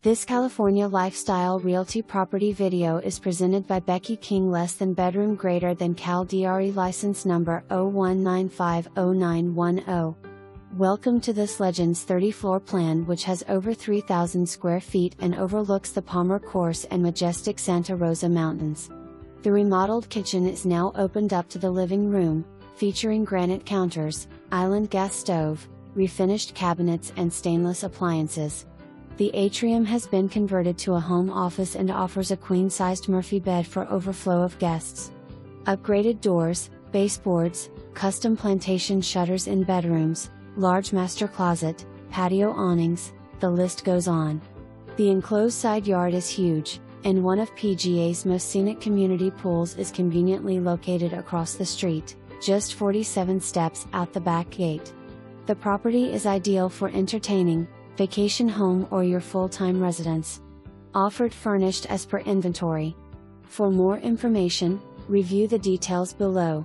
This California Lifestyle Realty property video is presented by Becky King less than bedroom greater than Cal DRE license number 01950910. Welcome to this Legends 30 floor plan which has over 3,000 square feet and overlooks the Palmer Course and majestic Santa Rosa Mountains. The remodeled kitchen is now opened up to the living room, featuring granite counters, island gas stove, refinished cabinets and stainless appliances. The atrium has been converted to a home office and offers a queen-sized Murphy bed for overflow of guests. Upgraded doors, baseboards, custom plantation shutters in bedrooms, large master closet, patio awnings, the list goes on. The enclosed side yard is huge, and one of PGA's most scenic community pools is conveniently located across the street, just 47 steps out the back gate. The property is ideal for entertaining, vacation home or your full-time residence. Offered furnished as per inventory. For more information, review the details below.